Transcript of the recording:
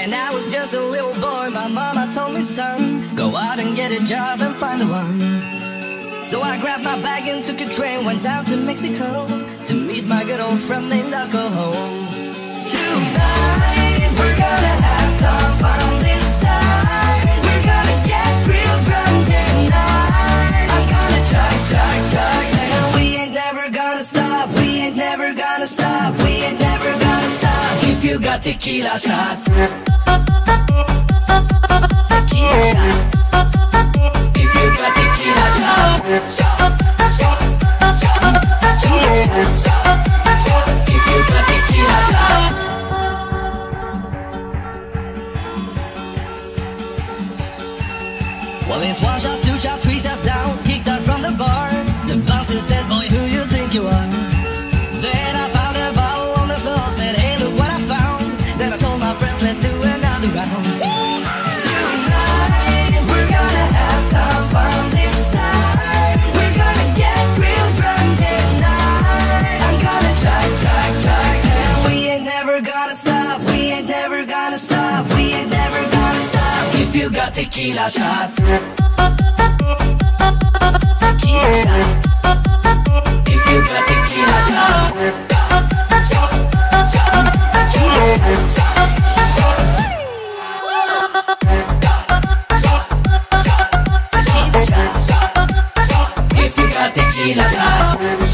When I was just a little boy, my mama told me, son, go out and get a job and find the one. So I grabbed my bag and took a train, went down to Mexico to meet my good old friend named alcohol. Tonight we're gonna have some fun this time. We're gonna get real drunk tonight. I'm gonna chug, chug, chug, and we ain't never gonna stop. We ain't never gonna stop. We ain't never gonna. If you got tequila shots, tequila shots. If you got tequila shots, tequila shots. If you got tequila shots. Well, it's one shot, two shots, three shots down, tequila shots. Tequila shots. y